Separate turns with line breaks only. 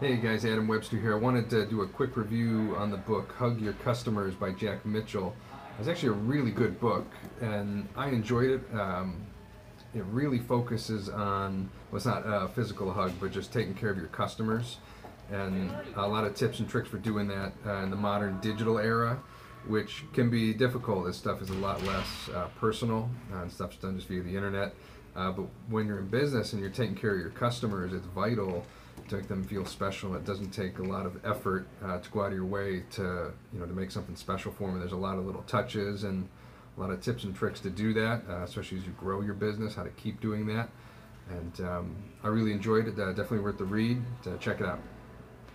Hey guys, Adam Webster here. I wanted to do a quick review on the book Hug Your Customers by Jack Mitchell. It's actually a really good book and I enjoyed it. Um, it really focuses on, well, it's not a physical hug, but just taking care of your customers and a lot of tips and tricks for doing that uh, in the modern digital era, which can be difficult. This stuff is a lot less uh, personal uh, and stuff's done just via the internet. Uh, but when you're in business and you're taking care of your customers, it's vital to make them feel special. It doesn't take a lot of effort uh, to go out of your way to you know to make something special for them. There's a lot of little touches and a lot of tips and tricks to do that, uh, especially as you grow your business, how to keep doing that. And um, I really enjoyed it. Uh, definitely worth the read. check it out.